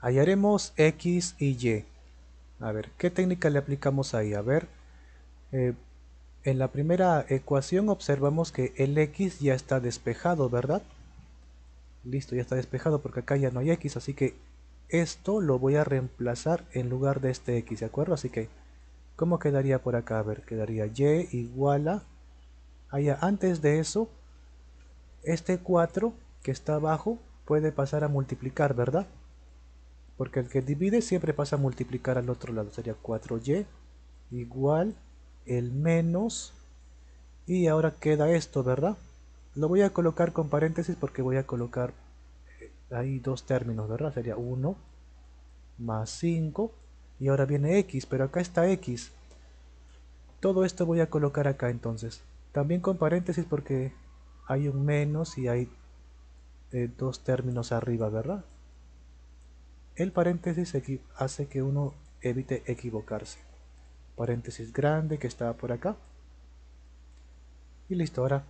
hallaremos x y y. A ver, ¿qué técnica le aplicamos ahí? A ver, eh, en la primera ecuación observamos que el x ya está despejado, ¿verdad? Listo, ya está despejado porque acá ya no hay x, así que esto lo voy a reemplazar en lugar de este x, ¿de acuerdo? Así que, ¿cómo quedaría por acá? A ver, quedaría y igual a... Allá, antes de eso, este 4 que está abajo puede pasar a multiplicar, ¿verdad? Porque el que divide siempre pasa a multiplicar al otro lado. Sería 4y igual el menos y ahora queda esto, ¿verdad? Lo voy a colocar con paréntesis porque voy a colocar eh, ahí dos términos, ¿verdad? Sería 1 más 5 y ahora viene x, pero acá está x. Todo esto voy a colocar acá entonces. También con paréntesis porque hay un menos y hay eh, dos términos arriba, ¿verdad? El paréntesis hace que uno evite equivocarse paréntesis grande que estaba por acá. Y listo, ahora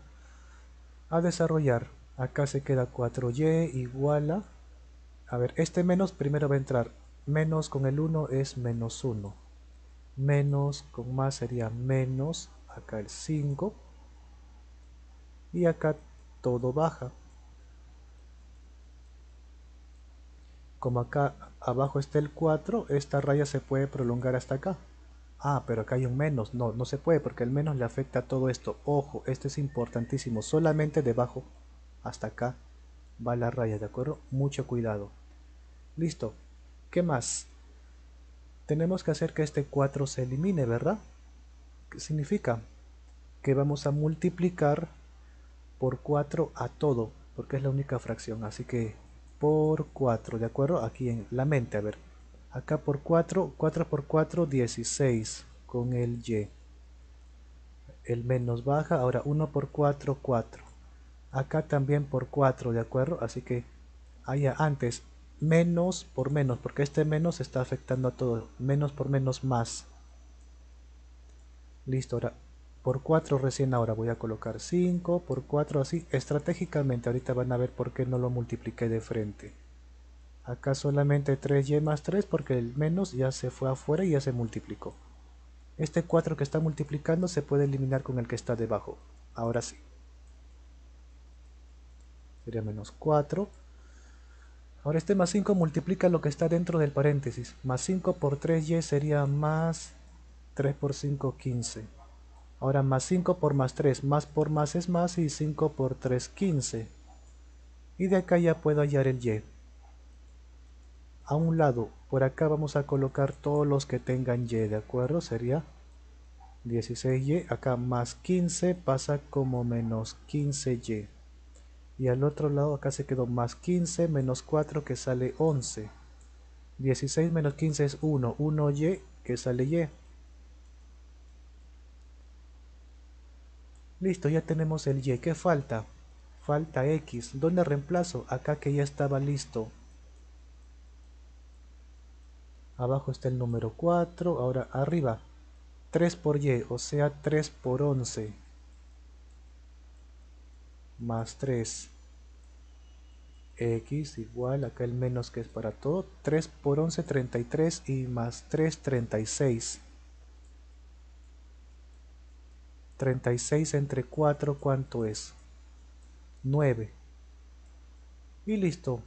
a desarrollar. Acá se queda 4y igual a... A ver, este menos primero va a entrar. Menos con el 1 es menos 1. Menos con más sería menos. Acá el 5. Y acá todo baja. Como acá abajo está el 4, esta raya se puede prolongar hasta acá. Ah, pero acá hay un menos. No, no se puede porque el menos le afecta a todo esto. Ojo, esto es importantísimo. Solamente debajo hasta acá va la raya, ¿de acuerdo? Mucho cuidado. Listo. ¿Qué más? Tenemos que hacer que este 4 se elimine, ¿verdad? ¿Qué significa? Que vamos a multiplicar por 4 a todo, porque es la única fracción. Así que por 4, ¿de acuerdo? Aquí en la mente, a ver. Acá por 4, 4 por 4, 16 con el y. El menos baja, ahora 1 por 4, 4. Acá también por 4, ¿de acuerdo? Así que allá antes, menos por menos, porque este menos está afectando a todo. Menos por menos más. Listo, ahora por 4 recién ahora voy a colocar 5, por 4 así, estratégicamente, ahorita van a ver por qué no lo multipliqué de frente. Acá solamente 3y más 3 porque el menos ya se fue afuera y ya se multiplicó. Este 4 que está multiplicando se puede eliminar con el que está debajo. Ahora sí. Sería menos 4. Ahora este más 5 multiplica lo que está dentro del paréntesis. Más 5 por 3y sería más 3 por 5, 15. Ahora más 5 por más 3. Más por más es más y 5 por 3, 15. Y de acá ya puedo hallar el y a un lado, por acá vamos a colocar todos los que tengan y, ¿de acuerdo? Sería 16y, acá más 15 pasa como menos 15y. Y al otro lado acá se quedó más 15 menos 4 que sale 11. 16 menos 15 es 1, 1y que sale y. Listo, ya tenemos el y. ¿Qué falta? Falta x. ¿Dónde reemplazo? Acá que ya estaba listo. Abajo está el número 4. Ahora arriba. 3 por y, o sea 3 por 11. Más 3. X igual, acá el menos que es para todo. 3 por 11, 33 y más 3, 36. 36 entre 4, ¿cuánto es? 9. Y listo.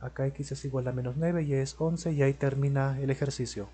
Acá x es igual a menos 9 y es 11 y ahí termina el ejercicio.